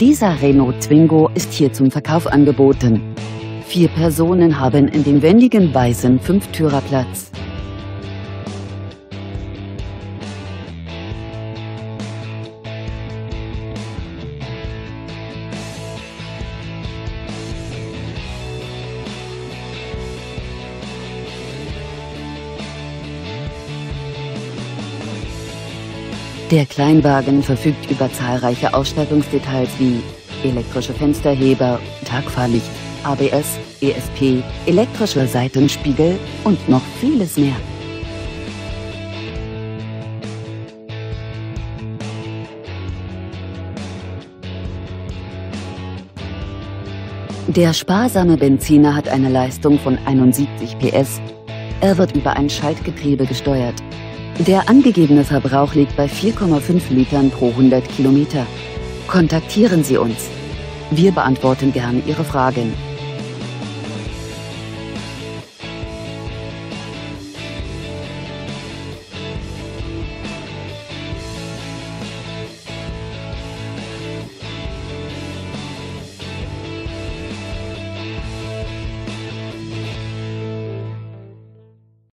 Dieser Renault Twingo ist hier zum Verkauf angeboten. Vier Personen haben in dem wendigen weißen Fünftürer Platz. Der Kleinwagen verfügt über zahlreiche Ausstattungsdetails wie elektrische Fensterheber, Tagfahrlicht, ABS, ESP, elektrische Seitenspiegel und noch vieles mehr. Der sparsame Benziner hat eine Leistung von 71 PS. Er wird über ein Schaltgetriebe gesteuert. Der angegebene Verbrauch liegt bei 4,5 Litern pro 100 Kilometer. Kontaktieren Sie uns. Wir beantworten gerne Ihre Fragen.